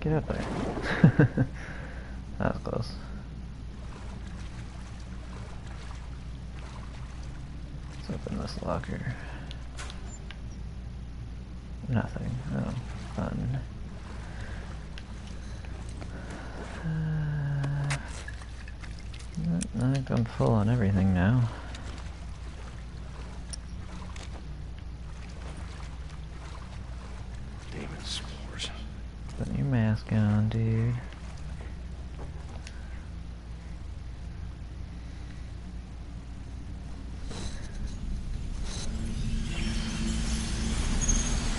Get out there. that was close. Let's open this locker. Nothing. Oh, fun. Uh, I'm full on everything now. Demon spores. Put your mask on, dude.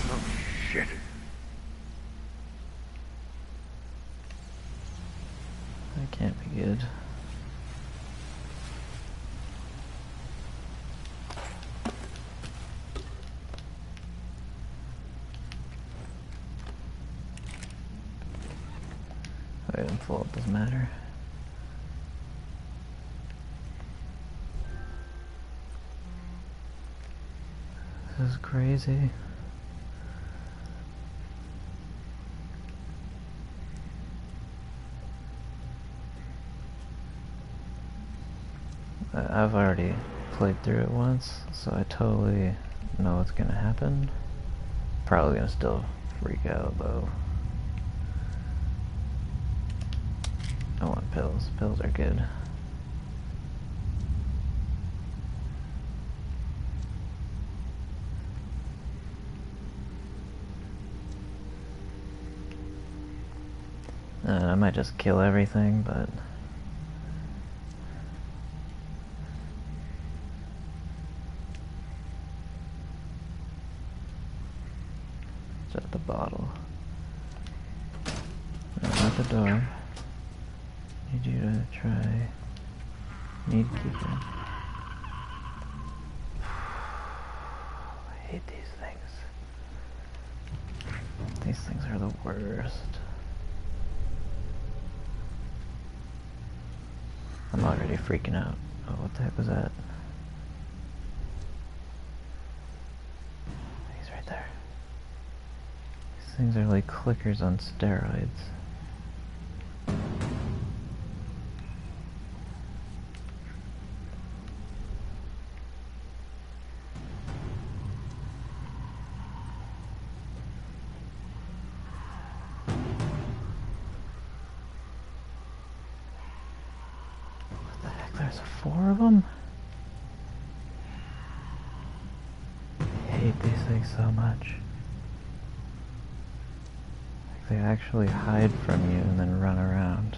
Oh, shit. That can't be good. Wait, I'm full, it doesn't matter. This is crazy. I've already played through it once, so I totally know what's gonna happen. Probably gonna still freak out though. I want pills. Pills are good. Uh, I might just kill everything, but Shut the bottle. No, not the door. Need you to try. Need keeper. I hate these things. These things are the worst. I'm already freaking out. Oh, what the heck was that? He's right there. These things are like clickers on steroids. Four of them? I hate these things so much. Like they actually hide from you and then run around.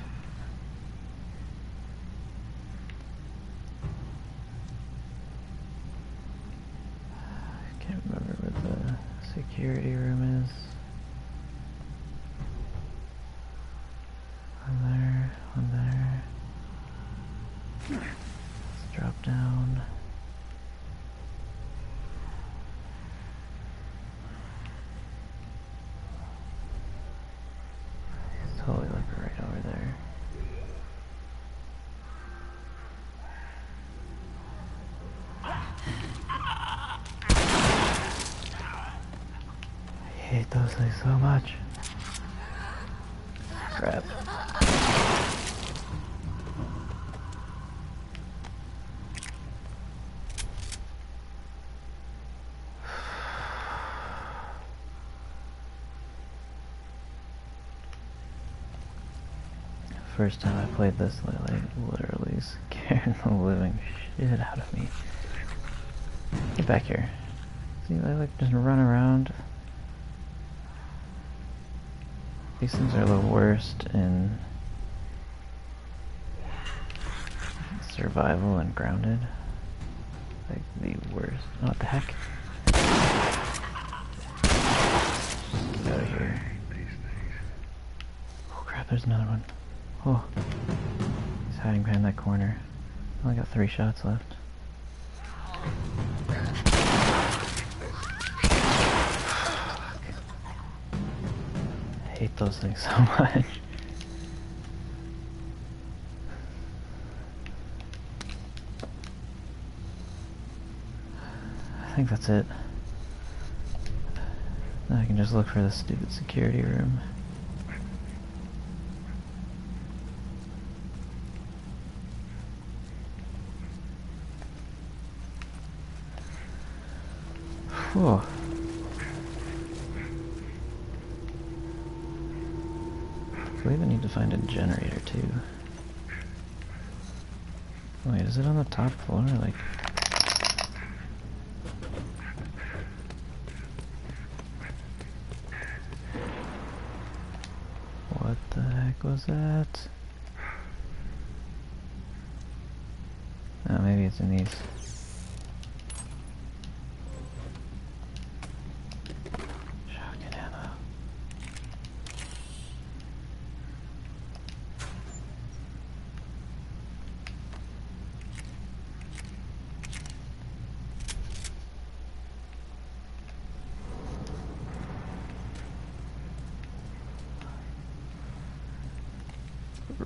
I can't remember what the security room is. One there, one there. Let's drop down. Totally like right over there. I hate those things so much. Crap. First time I played this, like literally scared the living shit out of me. Get back here. See, I like just run around. These things are the worst in survival and grounded. Like the worst. What the heck? Get out of here. Oh crap, there's another one. Oh. He's hiding behind that corner. I Only got three shots left. I hate those things so much. I think that's it. Now I can just look for the stupid security room. Whew. I believe I need to find a generator too. Wait, is it on the top floor? Like. What the heck was that? Oh, maybe it's in these.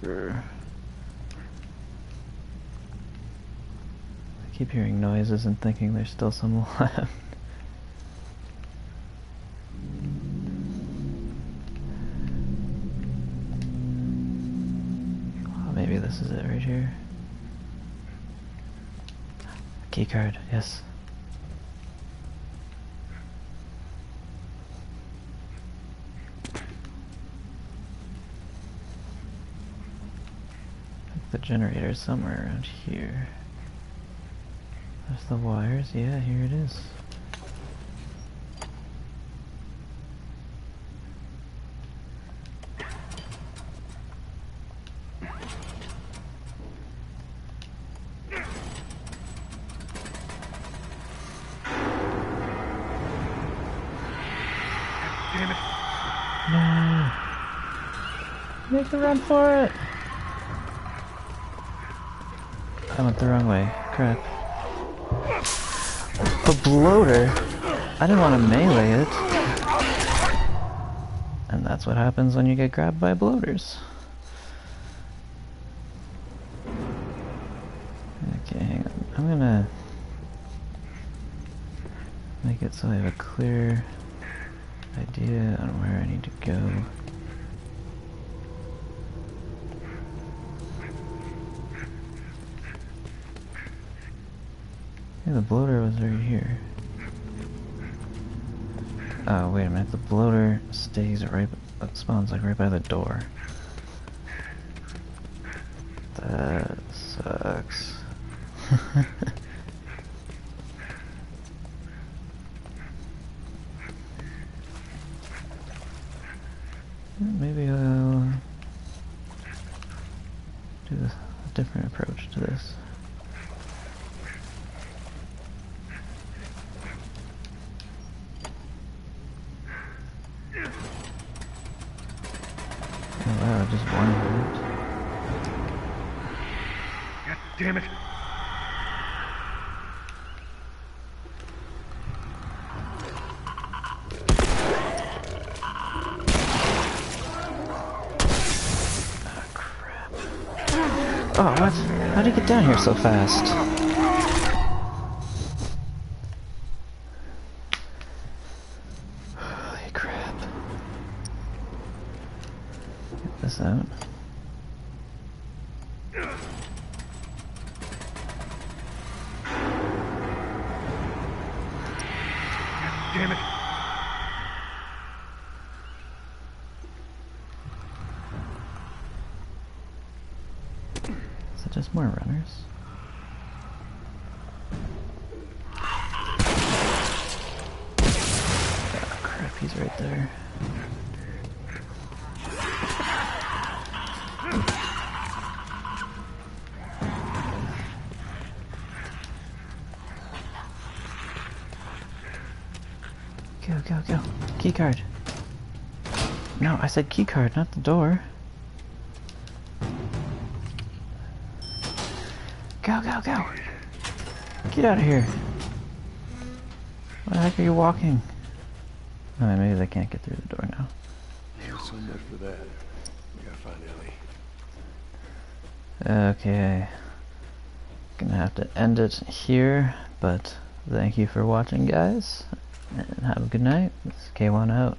I keep hearing noises and thinking there's still some left. Oh, maybe this is it right here. Key card, yes. The generator somewhere around here. There's the wires. Yeah, here it is. Damn it. No. Make a run for it. I went the wrong way. Crap. A bloater? I didn't want to melee it. And that's what happens when you get grabbed by bloaters. Okay, hang on. I'm gonna make it so I have a clear idea on where I need to go. Yeah, the bloater was right here. Oh, wait a minute. The bloater stays right, uh, spawns like right by the door. That sucks. Maybe I'll do a different approach to this. Oh wow, just one hit. God damn it. Oh. What? How'd you get down here so fast? Holy crap. Get this out. More runners? Oh crap, he's right there. Go, go, go. Key card. No, I said key card, not the door. Get out of here. Why the heck are you walking? Oh, maybe they can't get through the door now. So much for that. We gotta find Ellie. Okay. Gonna have to end it here, but thank you for watching, guys. And have a good night. This is K1 out.